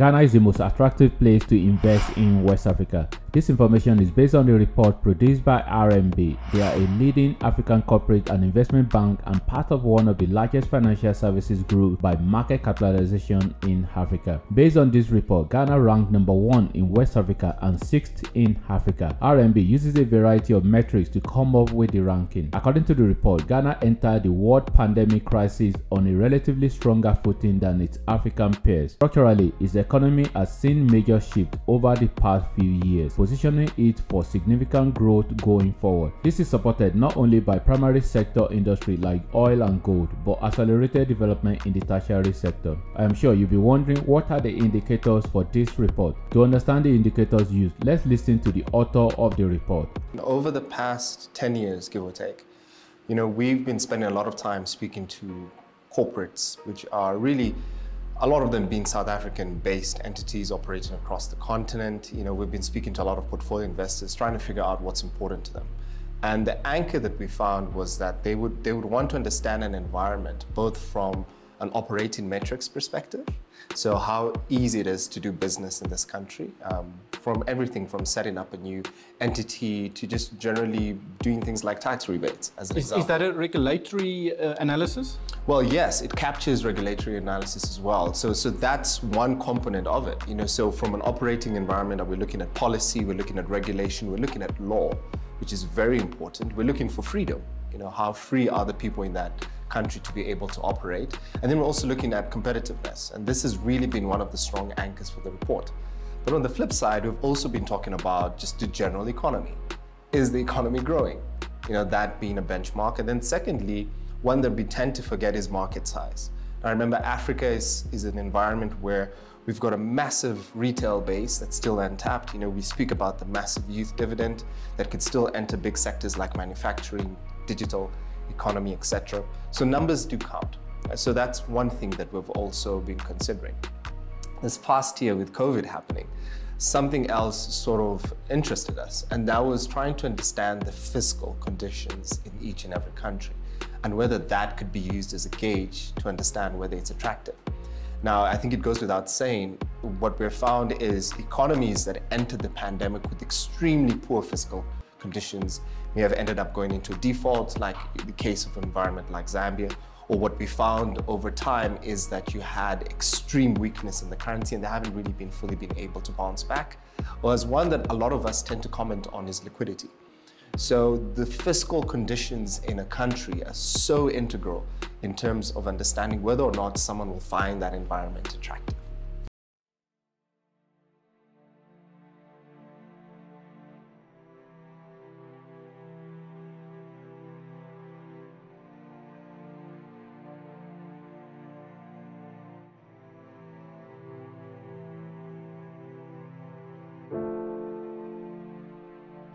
Ghana is the most attractive place to invest in West Africa. This information is based on the report produced by RMB. They are a leading African corporate and investment bank and part of one of the largest financial services group by market capitalization in Africa. Based on this report, Ghana ranked number one in West Africa and sixth in Africa. RMB uses a variety of metrics to come up with the ranking. According to the report, Ghana entered the world pandemic crisis on a relatively stronger footing than its African peers. Structurally, its economy has seen major shifts over the past few years positioning it for significant growth going forward. This is supported not only by primary sector industry like oil and gold, but accelerated development in the tertiary sector. I am sure you'll be wondering what are the indicators for this report. To understand the indicators used, let's listen to the author of the report. Over the past 10 years, give or take, you know, we've been spending a lot of time speaking to corporates, which are really a lot of them being South African-based entities operating across the continent. You know, we've been speaking to a lot of portfolio investors, trying to figure out what's important to them. And the anchor that we found was that they would, they would want to understand an environment, both from an operating metrics perspective, so how easy it is to do business in this country, um, from everything from setting up a new entity to just generally doing things like tax rebates, as an is, example. Is that a regulatory uh, analysis? Well, yes, it captures regulatory analysis as well. So, so that's one component of it. You know, so from an operating environment, we're looking at policy, we're looking at regulation, we're looking at law, which is very important. We're looking for freedom. You know, how free are the people in that country to be able to operate? And then we're also looking at competitiveness. And this has really been one of the strong anchors for the report. But on the flip side, we've also been talking about just the general economy. Is the economy growing? You know, that being a benchmark. And then secondly, one that we tend to forget is market size. Now remember, Africa is, is an environment where we've got a massive retail base that's still untapped. You know, we speak about the massive youth dividend that could still enter big sectors like manufacturing, digital economy, etc. So numbers do count. So that's one thing that we've also been considering. This past year with COVID happening, something else sort of interested us, and that was trying to understand the fiscal conditions in each and every country and whether that could be used as a gauge to understand whether it's attractive. Now, I think it goes without saying, what we've found is economies that entered the pandemic with extremely poor fiscal conditions may have ended up going into default, like the case of an environment like Zambia, or what we found over time is that you had extreme weakness in the currency and they haven't really been fully been able to bounce back. Whereas one that a lot of us tend to comment on is liquidity. So the fiscal conditions in a country are so integral in terms of understanding whether or not someone will find that environment attractive.